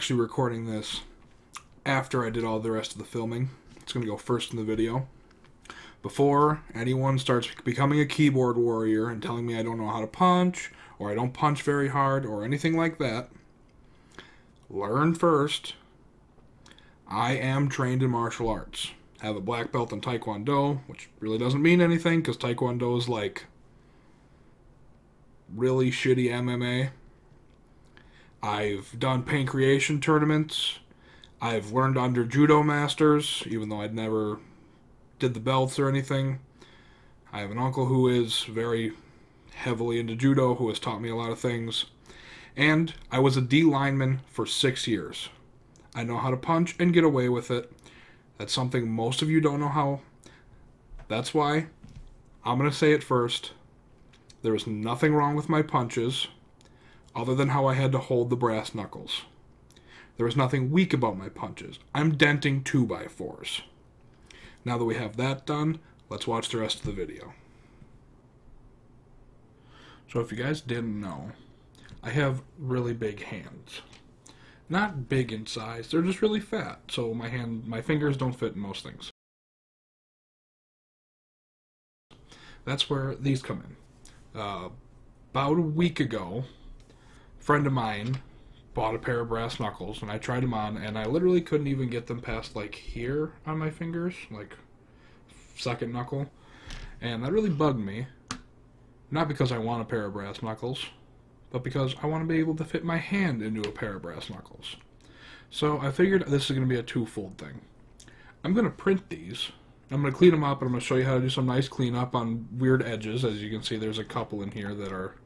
Actually recording this after I did all the rest of the filming. It's going to go first in the video. Before anyone starts becoming a keyboard warrior and telling me I don't know how to punch, or I don't punch very hard, or anything like that, learn first. I am trained in martial arts. Have a black belt in Taekwondo, which really doesn't mean anything because Taekwondo is like really shitty MMA. I've done pankration tournaments. I've learned under judo masters, even though I'd never did the belts or anything. I have an uncle who is very heavily into judo, who has taught me a lot of things. And I was a D lineman for six years. I know how to punch and get away with it. That's something most of you don't know how. That's why I'm going to say it first. There is nothing wrong with my punches other than how I had to hold the brass knuckles. There was nothing weak about my punches. I'm denting 2 by 4s Now that we have that done, let's watch the rest of the video. So if you guys didn't know, I have really big hands. Not big in size, they're just really fat, so my hand my fingers don't fit in most things. That's where these come in. Uh, about a week ago, friend of mine bought a pair of brass knuckles and I tried them on and I literally couldn't even get them past like here on my fingers, like second knuckle. And that really bugged me. Not because I want a pair of brass knuckles, but because I want to be able to fit my hand into a pair of brass knuckles. So I figured this is going to be a twofold thing. I'm going to print these. I'm going to clean them up and I'm going to show you how to do some nice cleanup on weird edges. As you can see, there's a couple in here that are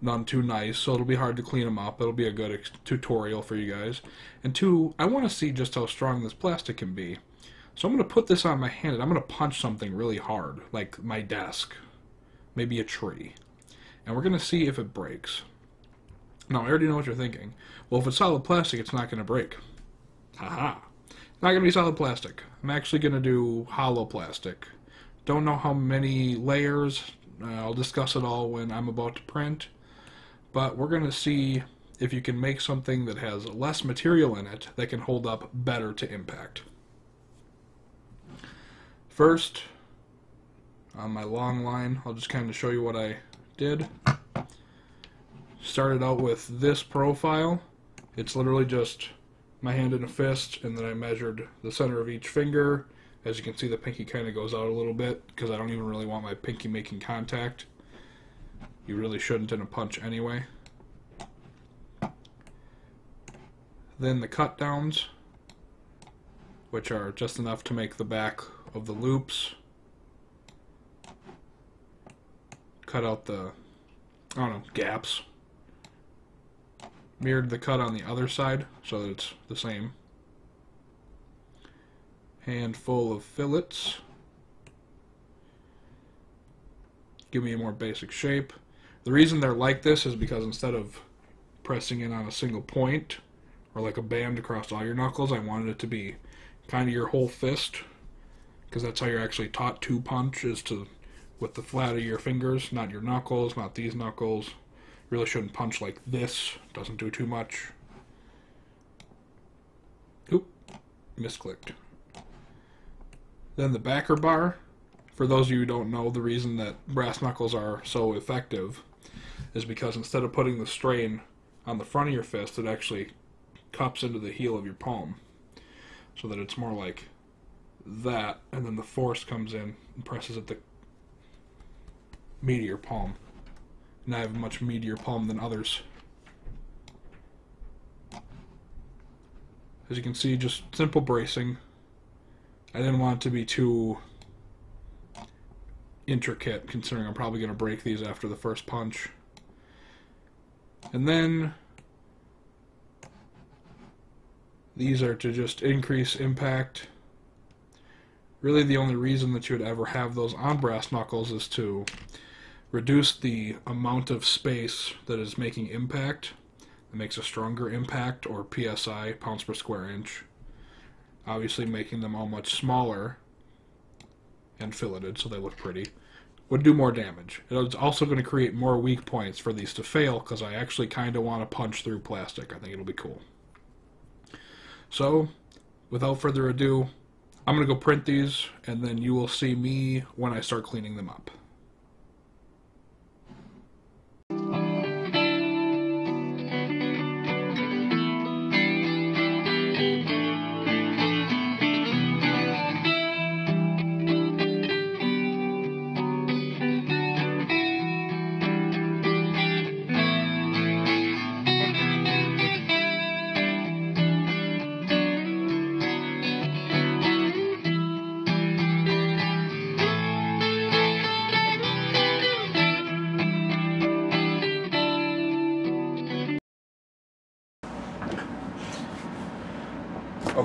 none too nice, so it'll be hard to clean them up. It'll be a good tutorial for you guys. And two, I want to see just how strong this plastic can be. So I'm going to put this on my hand and I'm going to punch something really hard, like my desk, maybe a tree. And we're going to see if it breaks. Now, I already know what you're thinking. Well, if it's solid plastic, it's not going to break. Haha. Not going to be solid plastic. I'm actually going to do hollow plastic. Don't know how many layers. Uh, I'll discuss it all when I'm about to print but we're going to see if you can make something that has less material in it that can hold up better to impact. First, on my long line, I'll just kind of show you what I did. Started out with this profile. It's literally just my hand in a fist, and then I measured the center of each finger. As you can see, the pinky kind of goes out a little bit because I don't even really want my pinky making contact. You really shouldn't in a punch anyway. Then the cut downs, which are just enough to make the back of the loops. Cut out the, I don't know, gaps. Mirrored the cut on the other side so that it's the same. Handful of fillets. Give me a more basic shape. The reason they're like this is because instead of pressing in on a single point or like a band across all your knuckles, I wanted it to be kind of your whole fist because that's how you're actually taught to punch is to with the flat of your fingers, not your knuckles, not these knuckles. really shouldn't punch like this. Doesn't do too much. Oop, misclicked. Then the backer bar. For those of you who don't know, the reason that brass knuckles are so effective is because instead of putting the strain on the front of your fist, it actually cups into the heel of your palm. So that it's more like that, and then the force comes in and presses at the meteor palm. And I have a much meatier palm than others. As you can see, just simple bracing. I didn't want it to be too intricate, considering I'm probably going to break these after the first punch. And then these are to just increase impact. Really the only reason that you would ever have those on brass knuckles is to reduce the amount of space that is making impact. It makes a stronger impact, or PSI, pounds per square inch. Obviously making them all much smaller and filleted so they look pretty. Would do more damage. It's also going to create more weak points for these to fail because I actually kind of want to punch through plastic. I think it'll be cool. So, without further ado, I'm going to go print these and then you will see me when I start cleaning them up.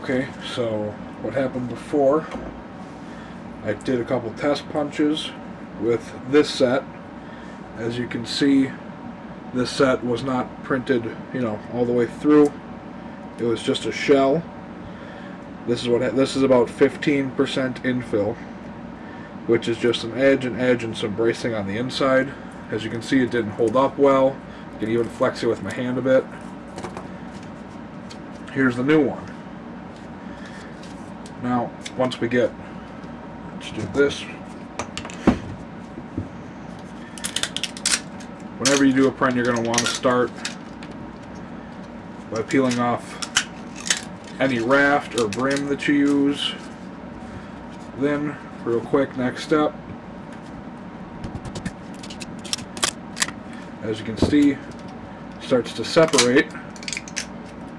Okay, so what happened before, I did a couple test punches with this set. As you can see, this set was not printed, you know, all the way through. It was just a shell. This is what this is about 15% infill, which is just an edge, an edge, and some bracing on the inside. As you can see, it didn't hold up well. I can even flex it with my hand a bit. Here's the new one. Now, once we get, let's do this. Whenever you do a print, you're going to want to start by peeling off any raft or brim that you use. Then, real quick, next step. As you can see, starts to separate.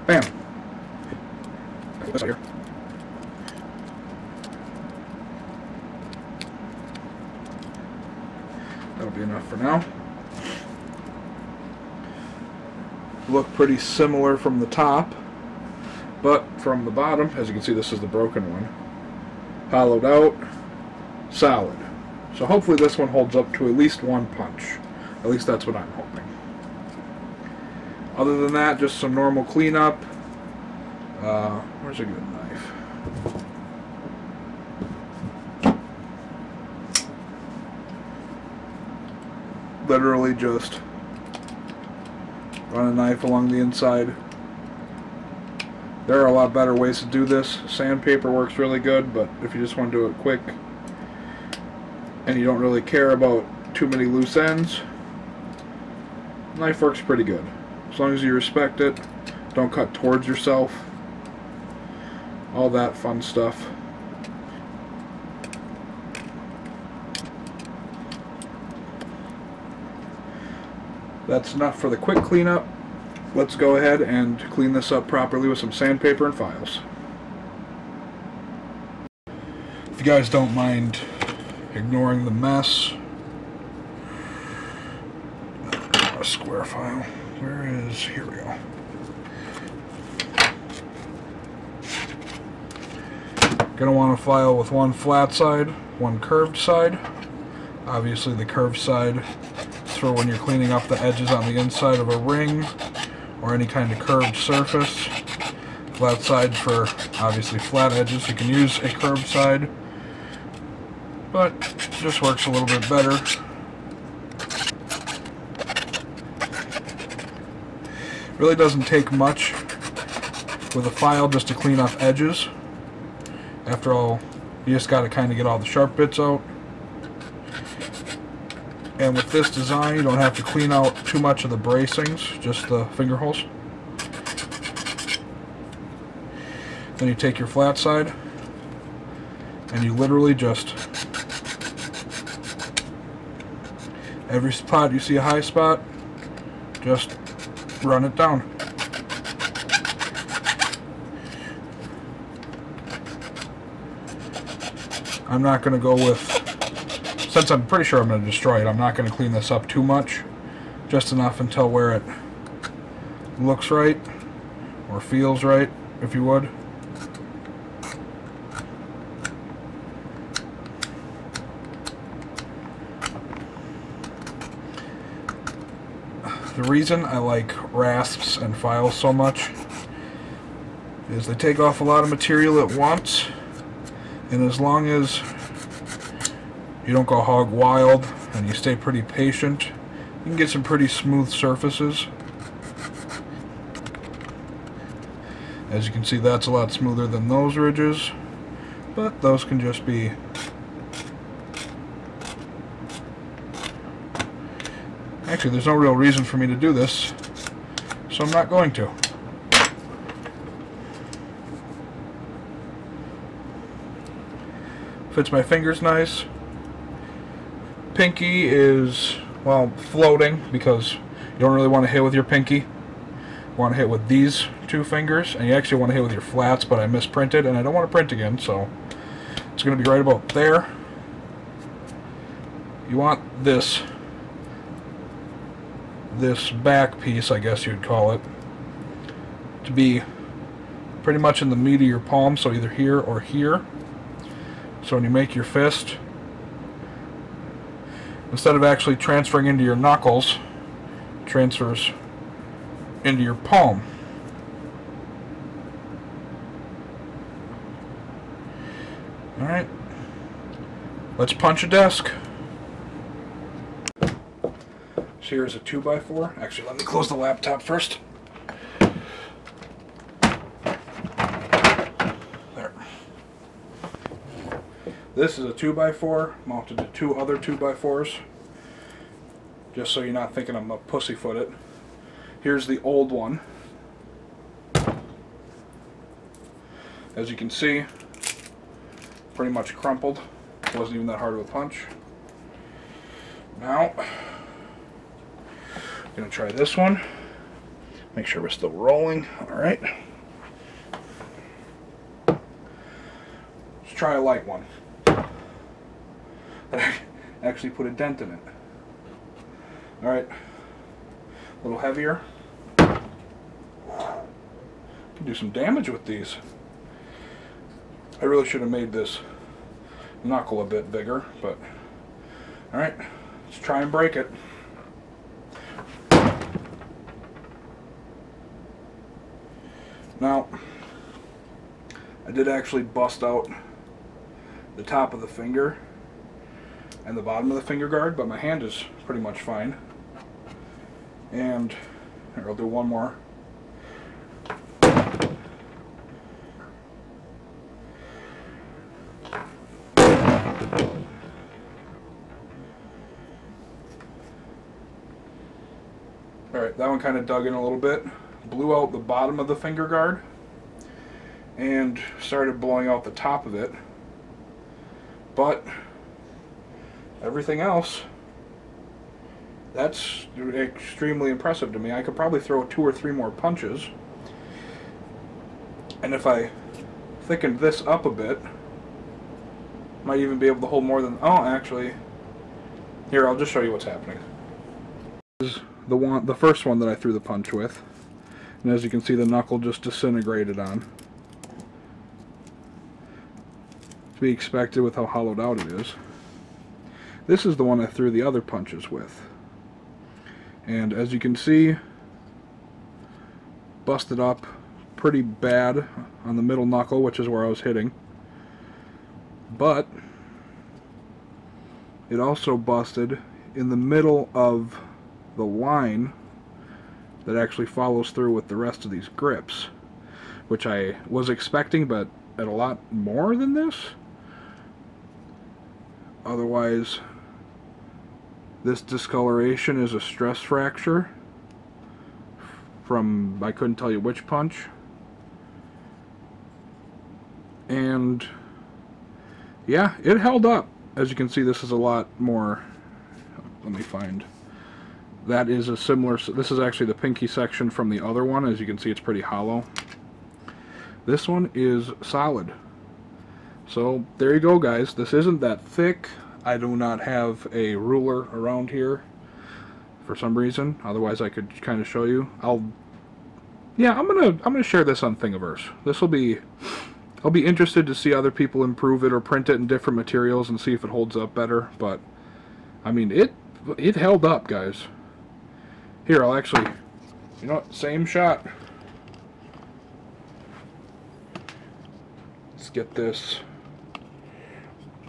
Bam! Here. That'll be enough for now. Look pretty similar from the top, but from the bottom, as you can see, this is the broken one. Hollowed out, solid. So hopefully this one holds up to at least one punch. At least that's what I'm hoping. Other than that, just some normal cleanup. Uh, where's a good knife? Literally just run a knife along the inside. There are a lot better ways to do this. Sandpaper works really good, but if you just want to do it quick and you don't really care about too many loose ends, knife works pretty good. As long as you respect it, don't cut towards yourself, all that fun stuff. That's enough for the quick cleanup. Let's go ahead and clean this up properly with some sandpaper and files. If you guys don't mind ignoring the mess, a square file. Where is, here we go. Gonna want to file with one flat side, one curved side. Obviously the curved side for when you're cleaning up the edges on the inside of a ring or any kind of curved surface. Flat side for obviously flat edges. You can use a curved side, but just works a little bit better. Really doesn't take much with a file just to clean off edges. After all, you just got to kind of get all the sharp bits out. And with this design, you don't have to clean out too much of the bracings, just the finger holes. Then you take your flat side, and you literally just, every spot you see a high spot, just run it down. I'm not going to go with since I'm pretty sure I'm going to destroy it, I'm not going to clean this up too much. Just enough until where it looks right, or feels right, if you would. The reason I like rasps and files so much is they take off a lot of material at once, and as long as you don't go hog wild and you stay pretty patient, you can get some pretty smooth surfaces. As you can see, that's a lot smoother than those ridges, but those can just be Actually, there's no real reason for me to do this, so I'm not going to. Fits my fingers nice. Pinky is, well, floating because you don't really want to hit with your pinky. You want to hit with these two fingers, and you actually want to hit with your flats, but I misprinted, and I don't want to print again, so it's going to be right about there. You want this, this back piece, I guess you'd call it, to be pretty much in the meat of your palm, so either here or here. So when you make your fist, instead of actually transferring into your knuckles, transfers into your palm. Alright, let's punch a desk. So here's a 2x4. Actually, let me close the laptop first. This is a 2x4 mounted to two other 2x4s. Just so you're not thinking I'm a pussyfooted. Here's the old one. As you can see, pretty much crumpled. Wasn't even that hard of a punch. Now, I'm gonna try this one. Make sure we're still rolling. All right. Let's try a light one actually put a dent in it. Alright, a little heavier. Can do some damage with these. I really should have made this knuckle a bit bigger, but alright, let's try and break it. Now, I did actually bust out the top of the finger and the bottom of the finger guard, but my hand is pretty much fine. And here, I'll do one more. Alright, that one kind of dug in a little bit. Blew out the bottom of the finger guard and started blowing out the top of it. But Everything else, that's extremely impressive to me. I could probably throw two or three more punches. And if I thickened this up a bit, might even be able to hold more than... Oh, actually, here, I'll just show you what's happening. This is the one, the first one that I threw the punch with. And as you can see, the knuckle just disintegrated on. To be expected with how hollowed out it is. This is the one I threw the other punches with. And as you can see, busted up pretty bad on the middle knuckle, which is where I was hitting. But it also busted in the middle of the line that actually follows through with the rest of these grips, which I was expecting, but at a lot more than this. Otherwise, this discoloration is a stress fracture from, I couldn't tell you which punch. And yeah, it held up. As you can see, this is a lot more, let me find, that is a similar, this is actually the pinky section from the other one. As you can see, it's pretty hollow. This one is solid. So there you go, guys. This isn't that thick. I do not have a ruler around here for some reason. Otherwise, I could kind of show you. I'll, yeah, I'm gonna I'm gonna share this on Thingiverse. This will be, I'll be interested to see other people improve it or print it in different materials and see if it holds up better. But, I mean, it it held up, guys. Here, I'll actually, you know what? Same shot. Let's get this.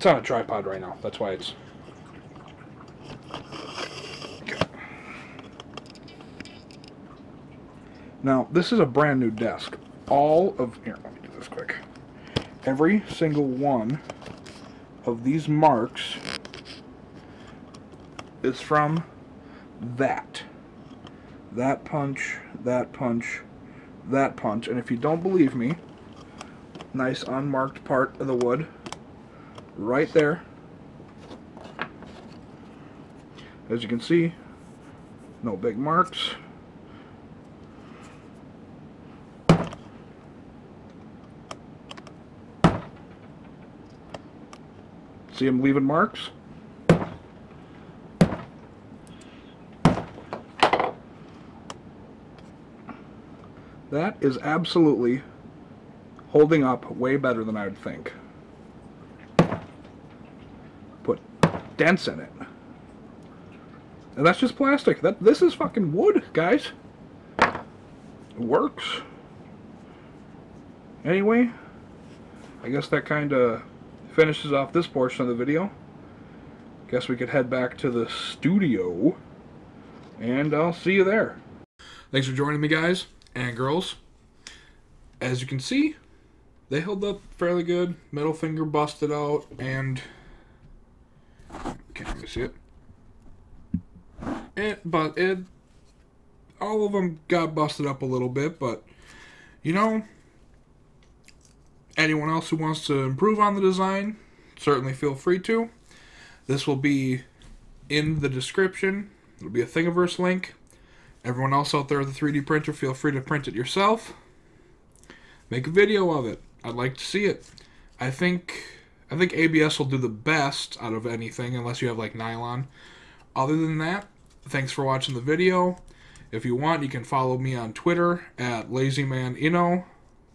It's on a tripod right now. That's why it's. Now, this is a brand new desk. All of. Here, let me do this quick. Every single one of these marks is from that. That punch, that punch, that punch. And if you don't believe me, nice unmarked part of the wood right there. As you can see, no big marks. See him leaving marks? That is absolutely holding up way better than I would think. Put dents in it. And that's just plastic. That This is fucking wood, guys. It works. Anyway, I guess that kind of finishes off this portion of the video. Guess we could head back to the studio. And I'll see you there. Thanks for joining me, guys and girls. As you can see, they held up fairly good. Middle finger busted out, and can't really see it. It, but it, all of them got busted up a little bit. But you know, anyone else who wants to improve on the design, certainly feel free to. This will be in the description. It'll be a Thingiverse link. Everyone else out there with a 3D printer, feel free to print it yourself. Make a video of it. I'd like to see it. I think I think ABS will do the best out of anything unless you have like nylon. Other than that, thanks for watching the video. If you want, you can follow me on Twitter at LazyManInno,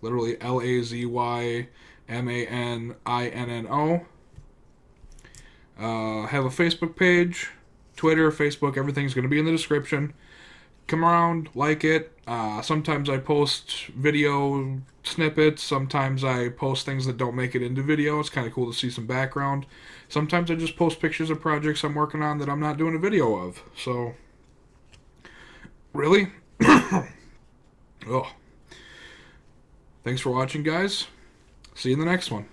literally L A Z Y M A N I N N O. Uh, have a Facebook page, Twitter, Facebook, everything's going to be in the description come around, like it. Uh, sometimes I post video snippets. Sometimes I post things that don't make it into video. It's kind of cool to see some background. Sometimes I just post pictures of projects I'm working on that I'm not doing a video of. So, really? oh. Thanks for watching, guys. See you in the next one.